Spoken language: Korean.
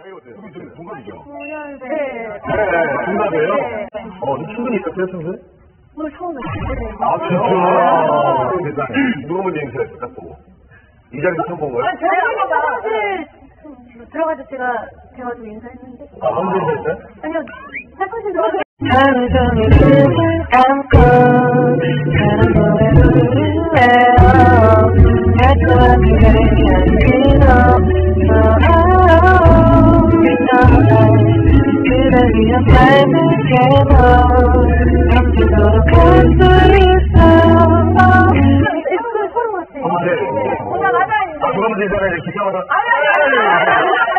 나이 어때요? 좀 동갑이죠? 9년생. 네, 동갑이에요? 네. 어, 좀 충분히 있었어요, 평소에? 오늘 처음 뵙는데. 아, 진짜? 그럼 대단해. 누가 먼저 인사했어, 딱 보고? 이 자리에서 처음 본 거야? 아, 제가 화장실 들어가서 제가 제가 좀 인사했는데. 아, 언제 인사했어요? 아니요, 화장실 들어가서. 하루 종일 그냥 밝게만 이토록 할수 있어. 어머, 네. 아니, 아니, 아니, 아니, 아니.